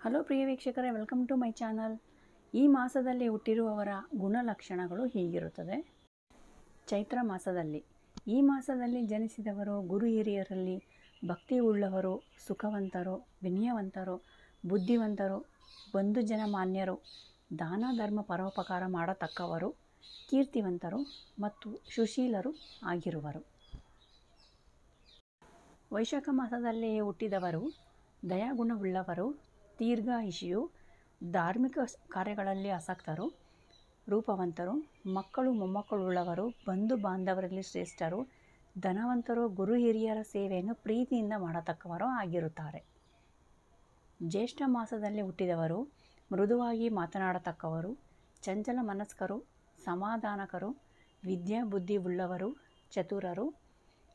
Hello ಪ್ರಿಯ ವೀಕ್ಷಕರೇ welcome to my channel ಈ ಮಾಸದಲ್ಲಿ ಹುಟ್ಟಿರುವವರ ಗುಣಲಕ್ಷಣಗಳು ಹೀಗಿರುತ್ತದೆ. ಚೈತ್ರ ಮಾಸದಲ್ಲಿ, ಈ ಮಾಸದಲ್ಲಿ ಜನಿಸಿದವರು ಗುರು ಹಿರಿಯರಲ್ಲಿ ಭಕ್ತಿ ಉಳ್ಳವರು, ಸುಖವಂತರು, ವಿನಯವಂತರು, ಬುದ್ಧಿವಂತರು, ಬಂಧು ಜನ ಮಾನ್ಯರು, ದಾನ, ಧರ್ಮ, ಪರೋಪಕಾರ ಮಾಡತಕ್ಕವರು, ಕೀರ್ತಿವಂತರು ಮತ್ತು ಸುಶೀಲರು ಆಗಿರುವರು. ವೈಶಾಖ ಮಾಸದಲ್ಲಿ ಹುಟ್ಟಿದವರು, ದಯಾಗುಣವುಳ್ಳವರು ದೀರ್ಘಾಯುಷಿಯು ಧಾರ್ಮಿಕ ಕಾರ್ಯಗಳಲ್ಲಿ ಆಸಕ್ತರು, ರೂಪವಂತರು, ಮಕ್ಕಳು, ಮೊಮ್ಮಕ್ಕಳುಳ್ಳವರು, ಬಂಧು ಬಾಂಧವರಲ್ಲಿ ಶ್ರೇಷ್ಠರು, ಧನವಂತರು, ಗುರು ಹಿರಿಯರ ಸೇವೆಯನ್ನು ಪ್ರೀತಿಯಿಂದ ಮಾಡತಕ್ಕವರು ಆಗಿರುತ್ತಾರೆ. ಜ್ಯೇಷ್ಠ ಮಾಸದಲ್ಲಿ ಹುಟ್ಟಿದವರು, ಮೃದುವಾಗಿ ಮಾತನಾಡತಕ್ಕವರು, ಚಂಚಲ ಮನಸ್ಕರು, ಸಮಾಧಾನಕರು ವಿದ್ಯಾ ಬುದ್ಧಿ ಉಳ್ಳವರು ಚತುರರು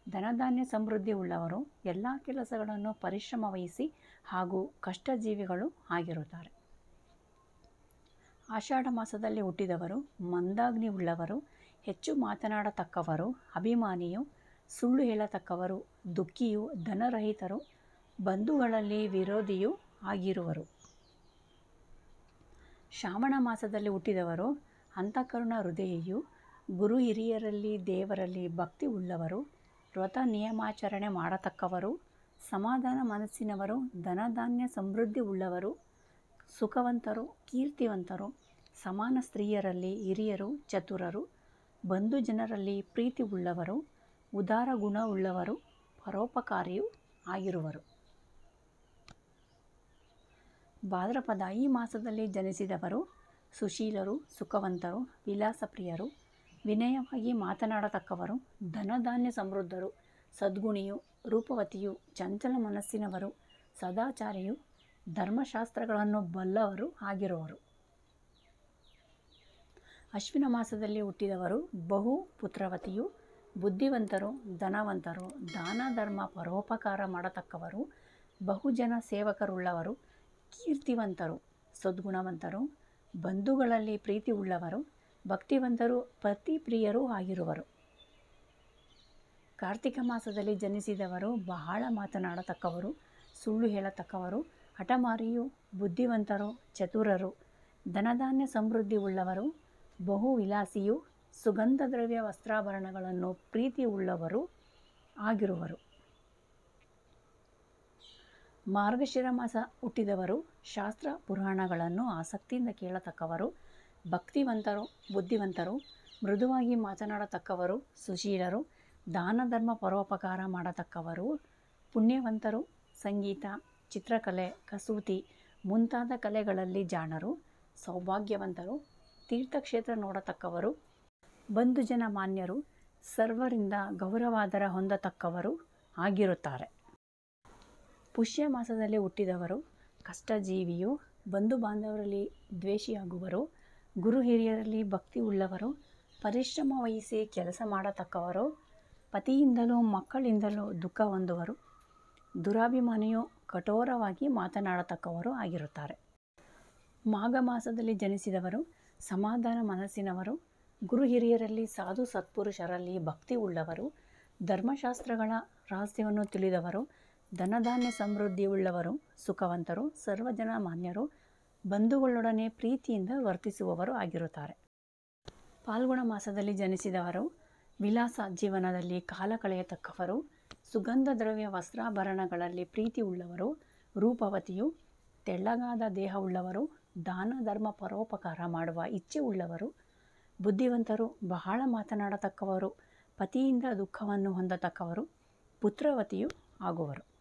ಧನಧಾನ್ಯ ಸಮೃದ್ಧಿ ಉಳ್ಳವರು ಎಲ್ಲ ಕೆಲಸಗಳನ್ನು ಪರಿಶ್ರಮ ವಹಿಸಿ ಹಾಗೂ ಕಷ್ಟಜೀವಿಗಳು ಆಗಿರುತ್ತಾರೆ. ಆಷಾಢ ಮಾಸದಲ್ಲಿ ಹುಟ್ಟಿದವರು, ಮಂದಾಗ್ನಿ ಉಳ್ಳವರು, ಹೆಚ್ಚು ಮಾತನಾಡತಕ್ಕವರು, ಅಭಿಮಾನಿಯು, ಸುಳ್ಳು ಹೇಳತಕ್ಕವರು, ದುಃಖಿಯು, ಧನರಹಿತರು, ಬಂಧುಗಳಲ್ಲಿ ವಿರೋಧಿಯೂ ಆಗಿರುವರು. ಶ್ರಾವಣ ಮಾಸದಲ್ಲಿ ಹುಟ್ಟಿದವರು, ಅಂತಃಕರುಣ ಹೃದಯಿಯು, ಗುರು ಹಿರಿಯರಲ್ಲಿ ದೇವರಲ್ಲಿ ಭಕ್ತಿ ಉಳ್ಳವರು ವ್ರತ, ನಿಯಮಾಚರಣೆ ಮಾಡತಕ್ಕವರು, ಸಮಾಧಾನ ಮನಸ್ಸಿನವರು, ಧನಧಾನ್ಯ ಸಮೃದ್ಧಿ ಉಳ್ಳವರು, ಸುಖವಂತರು, ಕೀರ್ತಿವಂತರು, ಸಮಾನ ಸ್ತ್ರೀಯರಲ್ಲಿ ಹಿರಿಯರು, ಚತುರರು, ಬಂಧು ಜನರಲ್ಲಿ ಪ್ರೀತಿ ಉಳ್ಳವರು, ಉದಾರ ಗುಣ ಉಳ್ಳವರು, ಪರೋಪಕಾರಿಯೂ ಆಗಿರುವರು. ಭಾದ್ರಪದ ಈ ಮಾಸದಲ್ಲಿ ಜನಿಸಿದವರು ಸುಶೀಲರು, ಸುಖವಂತರು, ವಿಲಾಸಪ್ರಿಯರು ವಿನಯವಾಗಿ ಮಾತನಾಡತಕ್ಕವರು, ಧನಧಾನ್ಯ ಸಮೃದ್ಧರು, ಸದ್ಗುಣಿಯು, ರೂಪವತಿಯು, ಚಂಚಲ ಮನಸ್ಸಿನವರು, ಸದಾಚಾರಿಯು, ಧರ್ಮಶಾಸ್ತ್ರಗಳನ್ನು ಬಲ್ಲವರು ಆಗಿರುವರು. ಅಶ್ವಿನ ಮಾಸದಲ್ಲಿ ಹುಟ್ಟಿದವರು ಬಹು ಪುತ್ರವತಿಯು, ಬುದ್ಧಿವಂತರು, ಧನವಂತರು, ದಾನ ಧರ್ಮ ಪರೋಪಕಾರ ಮಾಡತಕ್ಕವರು, ಬಹುಜನ ಸೇವಕರುಳ್ಳವರು, ಕೀರ್ತಿವಂತರು, ಸದ್ಗುಣವಂತರು, ಬಂಧುಗಳಲ್ಲಿ ಪ್ರೀತಿ ಉಳ್ಳವರು ಭಕ್ತಿವಂತರು, ಪತಿಪ್ರಿಯರೂ ಆಗಿರುವರು. ಕಾರ್ತಿಕ ಮಾಸದಲ್ಲಿ ಜನಿಸಿದವರು, ಬಹಳ ಮಾತನಾಡತಕ್ಕವರು, ಸುಳ್ಳು ಹೇಳತಕ್ಕವರು, ಹಠಮಾರಿಯು ಬುದ್ಧಿವಂತರು, ಚತುರರು, ಧನಧಾನ್ಯ ಸಮೃದ್ಧಿ ಉಳ್ಳವರು, ಬಹು ವಿಲಾಸಿಯು ಸುಗಂಧ ದ್ರವ್ಯ ವಸ್ತ್ರಾಭರಣಗಳನ್ನು ಪ್ರೀತಿ ಉಳ್ಳವರು ಆಗಿರುವರು. ಮಾರ್ಗಶಿರ ಮಾಸ ಹುಟ್ಟಿದವರು, ಶಾಸ್ತ್ರ ಪುರಾಣಗಳನ್ನು ಆಸಕ್ತಿಯಿಂದ ಕೇಳತಕ್ಕವರು ಭಕ್ತಿವಂತರು, ಬುದ್ಧಿವಂತರು, ಮೃದುವಾಗಿ ಮಾತನಾಡತಕ್ಕವರು, ಸುಶೀಲರು ದಾನ ಧರ್ಮ ಪರೋಪಕಾರ ಮಾಡತಕ್ಕವರು, ಪುಣ್ಯವಂತರು, ಸಂಗೀತ, ಚಿತ್ರಕಲೆ, ಕಸೂತಿ ಮುಂತಾದ ಕಲೆಗಳಲ್ಲಿ ಜಾಣರು, ಸೌಭಾಗ್ಯವಂತರು, ತೀರ್ಥಕ್ಷೇತ್ರ ನೋಡತಕ್ಕವರು, ಬಂಧು ಜನ ಮಾನ್ಯರು, ಸರ್ವರಿಂದ ಗೌರವಾದರ ಹೊಂದತಕ್ಕವರು ಆಗಿರುತ್ತಾರೆ. ಪುಷ್ಯ ಮಾಸದಲ್ಲಿ ಹುಟ್ಟಿದವರು, ಕಷ್ಟಜೀವಿಯು, ಬಂಧು ಬಾಂಧವರಲ್ಲಿ ದ್ವೇಷಿಯಾಗುವರು ಗುರು ಹಿರಿಯರಲ್ಲಿ ಭಕ್ತಿ ಉಳ್ಳವರು, ಪರಿಶ್ರಮ ವಹಿಸಿ ಕೆಲಸ ಮಾಡತಕ್ಕವರು, ಪತಿಯಿಂದಲೂ ಮಕ್ಕಳಿಂದಲೂ ದುಃಖ ಹೊಂದುವರು, ದುರಾಭಿಮಾನಿಯು ಕಠೋರವಾಗಿ ಮಾತನಾಡತಕ್ಕವರು ಆಗಿರುತ್ತಾರೆ. ಮಾಘ ಮಾಸದಲ್ಲಿ ಜನಿಸಿದವರು, ಸಮಾಧಾನ ಮನಸ್ಸಿನವರು, ಗುರು ಹಿರಿಯರಲ್ಲಿ ಸಾಧು ಸತ್ಪುರುಷರಲ್ಲಿ ಭಕ್ತಿ ಉಳ್ಳವರು, ಧರ್ಮಶಾಸ್ತ್ರಗಳ ರಹಸ್ಯವನ್ನು ತಿಳಿದವರು, ಧನಧಾನ್ಯ ಸಮೃದ್ಧಿ ಉಳ್ಳವರು, ಸುಖವಂತರು, ಸರ್ವಜನ ಮಾನ್ಯರು ಬಂಧುಗಳೊಡನೆ ಪ್ರೀತಿಯಿಂದ ವರ್ತಿಸುವವರು ಆಗಿರುತ್ತಾರೆ. ಪಾಲ್ಗುಣ ಮಾಸದಲ್ಲಿ ಜನಿಸಿದವರು ವಿಲಾಸ ಜೀವನದಲ್ಲಿ ಕಾಲ ಕಳೆಯತಕ್ಕವರು, ಸುಗಂಧ ದ್ರವ್ಯ ವಸ್ತ್ರಾಭರಣಗಳಲ್ಲಿ ಪ್ರೀತಿ ಉಳ್ಳವರು, ರೂಪವತಿಯು ತೆಳ್ಳಗಾದ ದೇಹ ಉಳ್ಳವರು, ದಾನ ಧರ್ಮ ಪರೋಪಕಾರ ಮಾಡುವ ಇಚ್ಛೆ ಉಳ್ಳವರು, ಬುದ್ಧಿವಂತರು ಬಹಳ ಮಾತನಾಡತಕ್ಕವರು, ಪತಿಯಿಂದ ದುಃಖವನ್ನು ಹೊಂದತಕ್ಕವರು, ಪುತ್ರವತಿಯು ಆಗುವರು.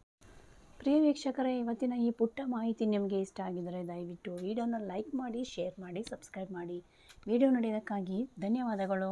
ಪ್ರಿಯ ವೀಕ್ಷಕರೇ, ಇವತ್ತಿನ ಈ ಪುಟ್ಟ ಮಾಹಿತಿ ನಿಮಗೆ ಇಷ್ಟ ಆಗಿದರೆ ದಯವಿಟ್ಟು ವಿಡಿಯೋನ ಲೈಕ್ ಮಾಡಿ, ಶೇರ್ ಮಾಡಿ, ಸಬ್ಸ್ಕ್ರೈಬ್ ಮಾಡಿ. ವಿಡಿಯೋ ನೋಡಿದ್ದಕ್ಕಾಗಿ ಧನ್ಯವಾದಗಳು.